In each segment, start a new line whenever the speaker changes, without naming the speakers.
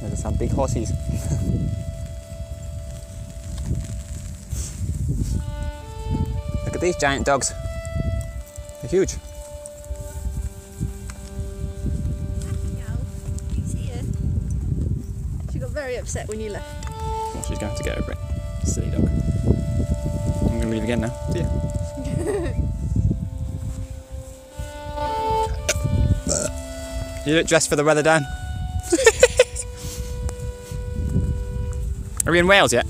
There's some big horses. Look at these giant dogs. They're huge.
You see her? She got very upset when you left.
Well, she's going to get over it. Silly dog. I'm going to leave again now. See ya. you look dressed for the weather, Dan. Are we in Wales yet?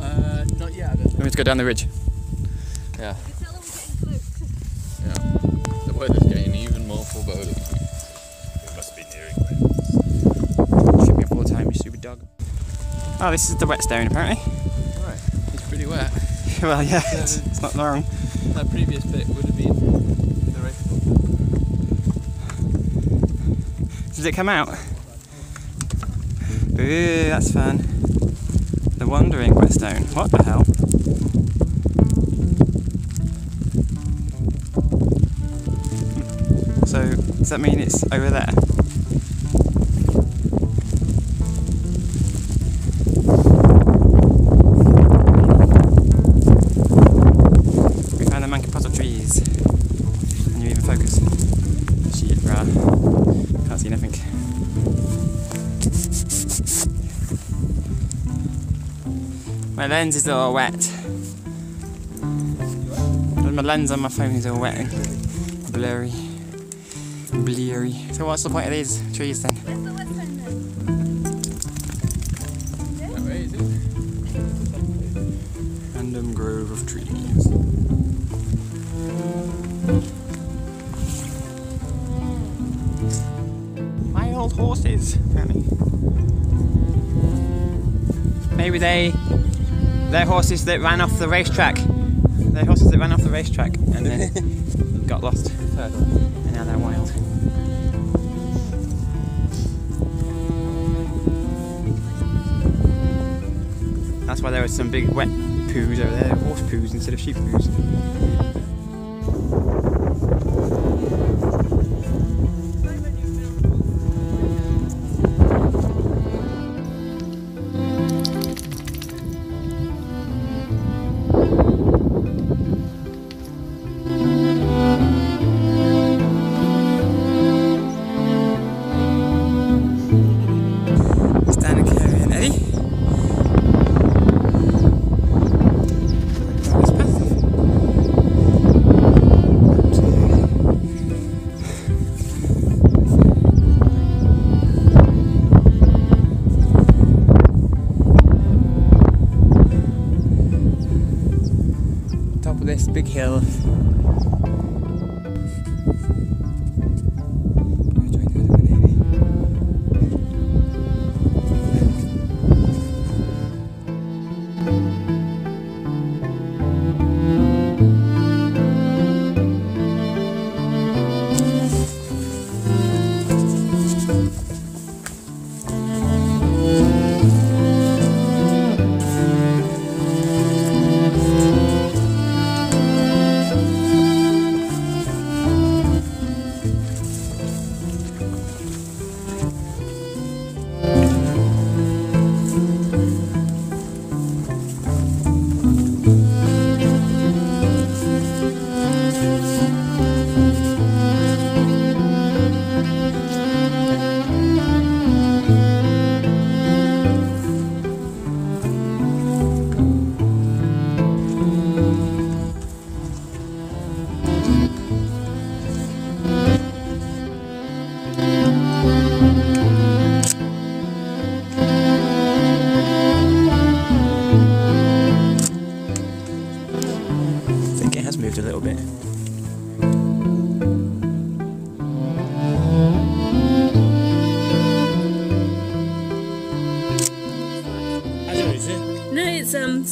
Uh, not yet, I don't
We need to go down the ridge.
Yeah,
You can tell her we're getting close.
yeah. The weather's getting even more foreboding.
It must be nearing Wales.
Should be full time, you stupid dog. Oh, this is the whetstone apparently.
Right, it's pretty wet.
well, yeah, it's, it's not long.
That previous bit would have been the race
Did it come out? Ooh, that's fun. Wandering Whetstone. What the hell? So, does that mean it's over there? We found the puzzle trees. Can you even focus? Shit, bruh. Can't see nothing. My lens is all wet. My lens on my phone is all wet and blurry. Bleary. So what's the point of these trees then?
Where's the whetstone then?
That way, is it?
Random grove of trees. My old horses, apparently. Maybe they, they're horses that ran off the racetrack. They're horses that ran off the racetrack and then got lost. And now they're wild. That's why there were some big wet poos over there, horse poos instead of sheep poos. This big hill.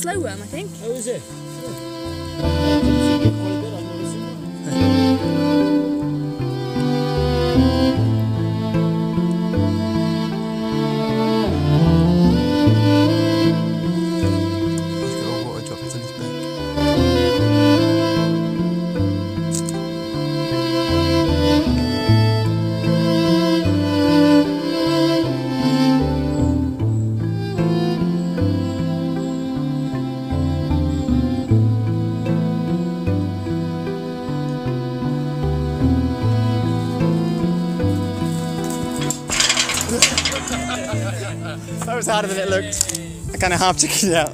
It's um slow worm, I think.
Oh, is it? Yeah.
was harder than it looked. I kind of half checked it out.